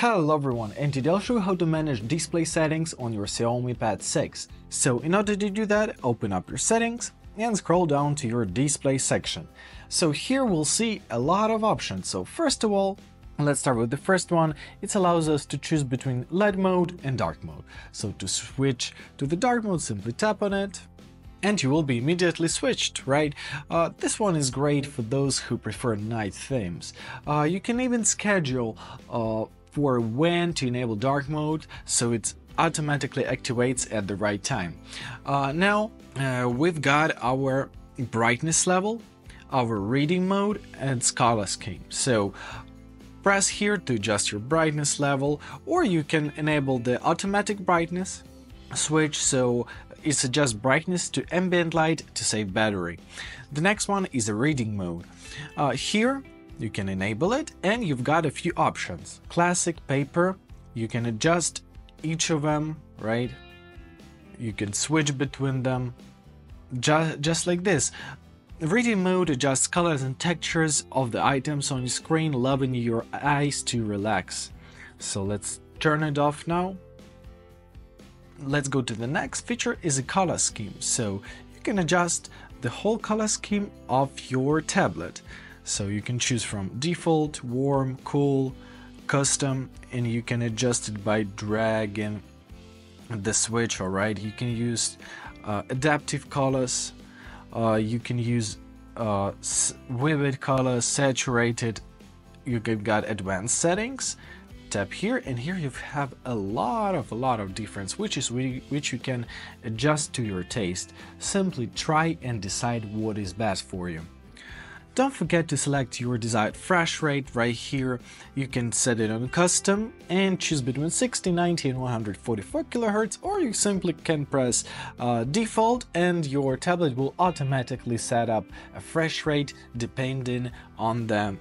Hello everyone, and today I'll show you how to manage display settings on your Xiaomi Pad 6. So in order to do that, open up your settings and scroll down to your display section. So here we'll see a lot of options. So first of all, Let's start with the first one. It allows us to choose between LED mode and dark mode. So to switch to the dark mode, simply tap on it and you will be immediately switched, right? Uh, this one is great for those who prefer night themes. Uh, you can even schedule uh, for when to enable dark mode, so it automatically activates at the right time. Uh, now, uh, we've got our brightness level, our reading mode, and color scheme. So press here to adjust your brightness level, or you can enable the automatic brightness switch so it adjusts brightness to ambient light to save battery. The next one is a reading mode. Uh, here you can enable it and you've got a few options. Classic, paper, you can adjust each of them, right? You can switch between them just, just like this. Reading mode adjusts colors and textures of the items on your screen, allowing your eyes to relax. So let's turn it off now. Let's go to the next feature is a color scheme. So you can adjust the whole color scheme of your tablet. So you can choose from default, warm, cool, custom, and you can adjust it by dragging the switch, alright? You can use uh, adaptive colors, uh, you can use uh, vivid colors, saturated, you've got advanced settings, tap here and here you have a lot of a lot of difference, different switches which you can adjust to your taste. Simply try and decide what is best for you. Don't forget to select your desired refresh rate right here. You can set it on custom and choose between 60, 90 and 144 kHz or you simply can press uh, default and your tablet will automatically set up a refresh rate depending on the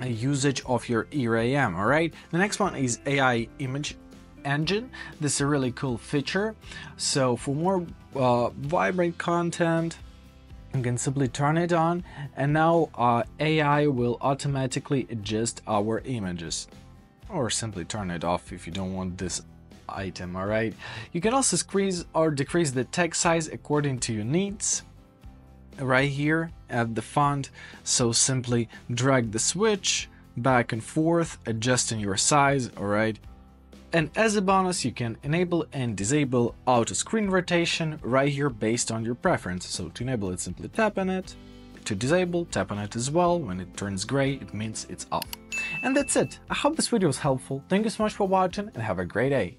usage of your ERAM, alright? The next one is AI image engine. This is a really cool feature. So for more uh, vibrant content, you can simply turn it on and now uh, AI will automatically adjust our images. Or simply turn it off if you don't want this item alright? You can also squeeze or decrease the text size according to your needs. Right here at the font. So simply drag the switch back and forth adjusting your size alright and as a bonus, you can enable and disable auto screen rotation right here based on your preference. So to enable it, simply tap on it. To disable, tap on it as well. When it turns gray, it means it's off. And that's it. I hope this video was helpful. Thank you so much for watching and have a great day.